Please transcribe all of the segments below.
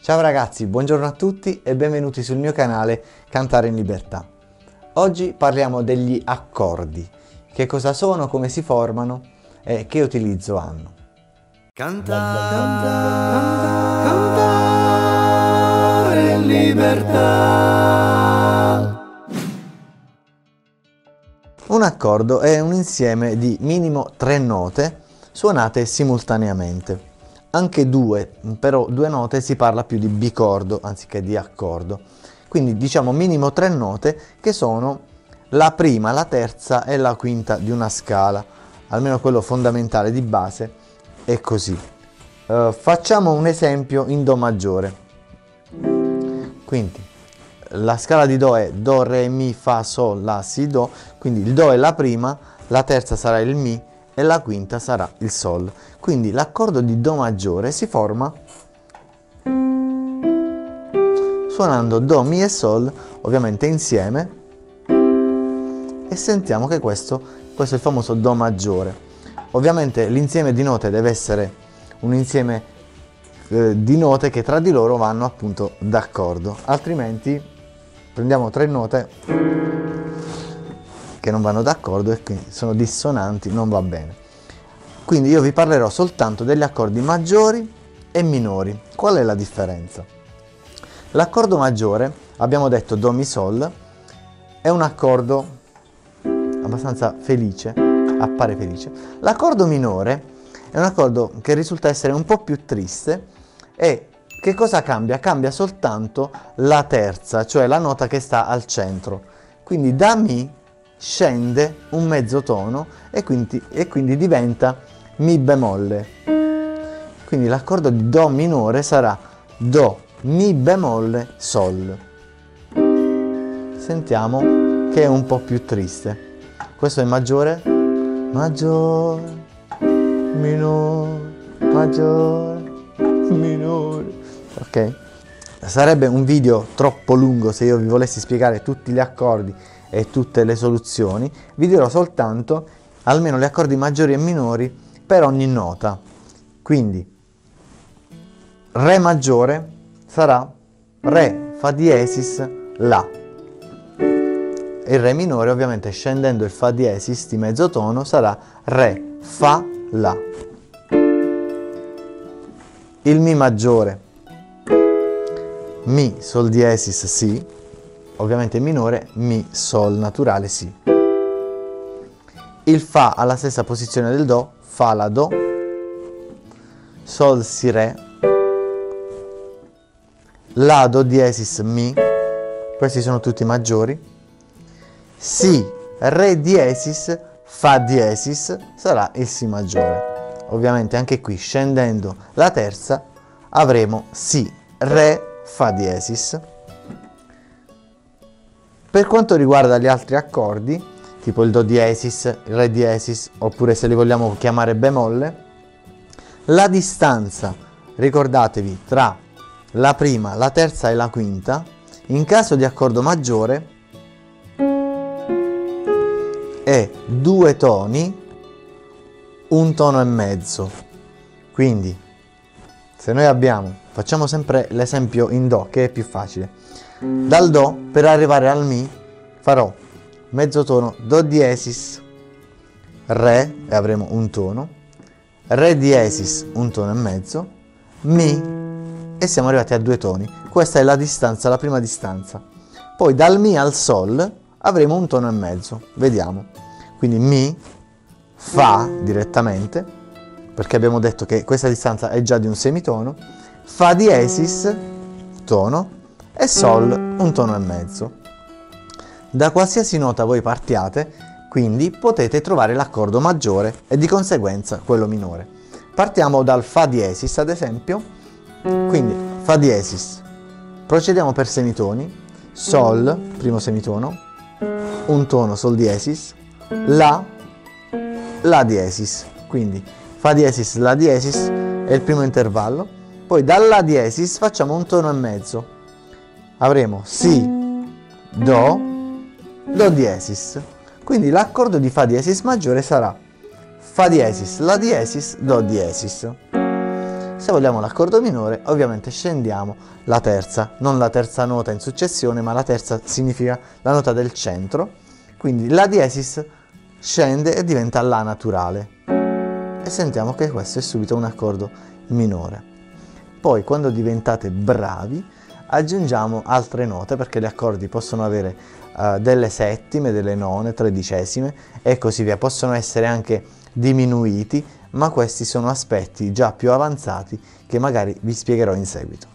Ciao ragazzi, buongiorno a tutti e benvenuti sul mio canale Cantare in Libertà. Oggi parliamo degli accordi, che cosa sono, come si formano e che utilizzo hanno. Cantare, cantare in libertà. Un accordo è un insieme di minimo tre note suonate simultaneamente anche due, però due note si parla più di bicordo anziché di accordo. Quindi diciamo minimo tre note che sono la prima, la terza e la quinta di una scala, almeno quello fondamentale di base è così. Uh, facciamo un esempio in Do maggiore. Quindi la scala di Do è Do, Re, Mi, Fa, Sol, La, Si, Do, quindi il Do è la prima, la terza sarà il Mi, e la quinta sarà il Sol. Quindi l'accordo di Do maggiore si forma suonando Do, Mi e Sol ovviamente insieme e sentiamo che questo, questo è il famoso Do maggiore. Ovviamente l'insieme di note deve essere un insieme eh, di note che tra di loro vanno appunto d'accordo, altrimenti prendiamo tre note che non vanno d'accordo e quindi sono dissonanti, non va bene. Quindi io vi parlerò soltanto degli accordi maggiori e minori. Qual è la differenza? L'accordo maggiore, abbiamo detto Do Mi Sol, è un accordo abbastanza felice, appare felice. L'accordo minore è un accordo che risulta essere un po' più triste e che cosa cambia? Cambia soltanto la terza, cioè la nota che sta al centro. Quindi da Mi scende un mezzo tono e quindi, e quindi diventa Mi bemolle. Quindi l'accordo di Do minore sarà Do, Mi bemolle, Sol. Sentiamo che è un po' più triste. Questo è maggiore, maggiore, minore, maggiore, minore. Ok? Sarebbe un video troppo lungo se io vi volessi spiegare tutti gli accordi e tutte le soluzioni, vi dirò soltanto almeno gli accordi maggiori e minori per ogni nota. Quindi Re maggiore sarà Re, Fa diesis, La. E Re minore ovviamente scendendo il Fa diesis di mezzo tono sarà Re, Fa, La. Il Mi maggiore Mi, Sol diesis, Si ovviamente minore, Mi, Sol naturale, Si. Il Fa alla stessa posizione del Do, Fa la Do, Sol, Si, Re, La, Do diesis, Mi, questi sono tutti maggiori, Si, Re diesis, Fa diesis sarà il Si maggiore. Ovviamente anche qui scendendo la terza avremo Si, Re, Fa diesis, per quanto riguarda gli altri accordi, tipo il Do diesis, il Re diesis, oppure se li vogliamo chiamare bemolle, la distanza, ricordatevi, tra la prima, la terza e la quinta, in caso di accordo maggiore, è due toni, un tono e mezzo. Quindi, se noi abbiamo, facciamo sempre l'esempio in Do, che è più facile dal Do per arrivare al Mi farò mezzo tono Do diesis, Re e avremo un tono, Re diesis un tono e mezzo, Mi e siamo arrivati a due toni. Questa è la distanza, la prima distanza. Poi dal Mi al Sol avremo un tono e mezzo, vediamo. Quindi Mi, Fa direttamente, perché abbiamo detto che questa distanza è già di un semitono, Fa diesis, tono, e Sol un tono e mezzo. Da qualsiasi nota voi partiate, quindi potete trovare l'accordo maggiore e di conseguenza quello minore. Partiamo dal Fa diesis ad esempio, quindi Fa diesis. Procediamo per semitoni, Sol, primo semitono, un tono Sol diesis, La, La diesis. Quindi Fa diesis, La diesis è il primo intervallo, poi dalla diesis facciamo un tono e mezzo, avremo Si, Do, Do diesis. Quindi l'accordo di Fa diesis maggiore sarà Fa diesis, La diesis, Do diesis. Se vogliamo l'accordo minore, ovviamente scendiamo la terza, non la terza nota in successione, ma la terza significa la nota del centro. Quindi la diesis scende e diventa la naturale. E sentiamo che questo è subito un accordo minore. Poi quando diventate bravi aggiungiamo altre note perché gli accordi possono avere uh, delle settime, delle none, tredicesime e così via. Possono essere anche diminuiti, ma questi sono aspetti già più avanzati che magari vi spiegherò in seguito.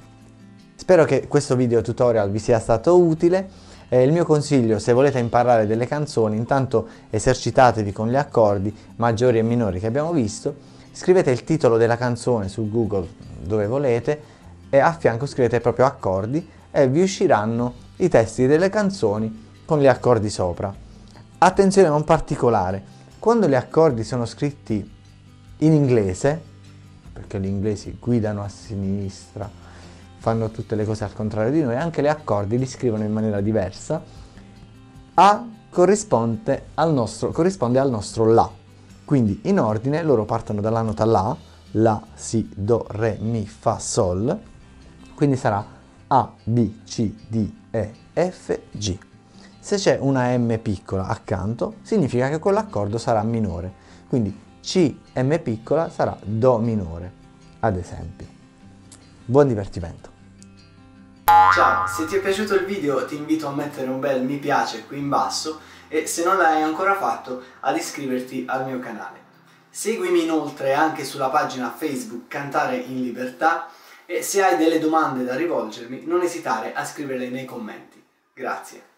Spero che questo video tutorial vi sia stato utile. Eh, il mio consiglio, se volete imparare delle canzoni, intanto esercitatevi con gli accordi maggiori e minori che abbiamo visto, scrivete il titolo della canzone su Google dove volete e a fianco scrivete proprio accordi e vi usciranno i testi delle canzoni con gli accordi sopra. Attenzione a un particolare, quando gli accordi sono scritti in inglese, perché gli inglesi guidano a sinistra, fanno tutte le cose al contrario di noi, anche gli accordi li scrivono in maniera diversa, A corrisponde al nostro, corrisponde al nostro La. Quindi in ordine loro partono dalla nota La, La, Si, Do, Re, Mi, Fa, Sol, quindi sarà A, B, C, D, E, F, G. Se c'è una M piccola accanto, significa che quell'accordo sarà minore. Quindi C, M piccola sarà Do minore, ad esempio. Buon divertimento! Ciao, se ti è piaciuto il video ti invito a mettere un bel mi piace qui in basso e se non l'hai ancora fatto ad iscriverti al mio canale. Seguimi inoltre anche sulla pagina Facebook Cantare in Libertà e se hai delle domande da rivolgermi non esitare a scriverle nei commenti. Grazie.